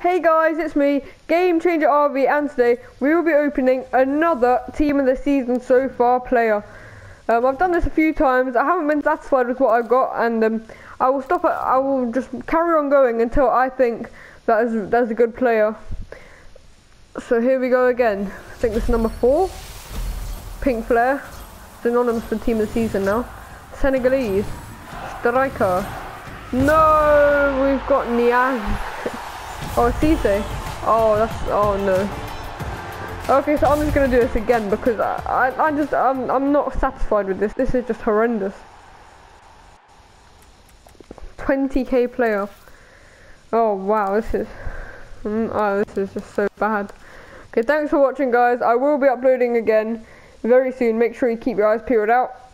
Hey guys, it's me, Game Changer RV, and today we will be opening another Team of the Season so far player. Um, I've done this a few times. I haven't been satisfied with what I've got, and um, I will stop. It. I will just carry on going until I think that is that's a good player. So here we go again. I think this is number four. Pink Flare, synonymous for Team of the Season now. Senegalese striker. No, we've got Niang. Oh, Cisse. Oh, that's, oh no. Okay, so I'm just gonna do this again because I, I, I just, I'm, I'm not satisfied with this. This is just horrendous. 20k player. Oh wow, this is, mm, oh, this is just so bad. Okay, thanks for watching guys. I will be uploading again very soon. Make sure you keep your eyes peeled out.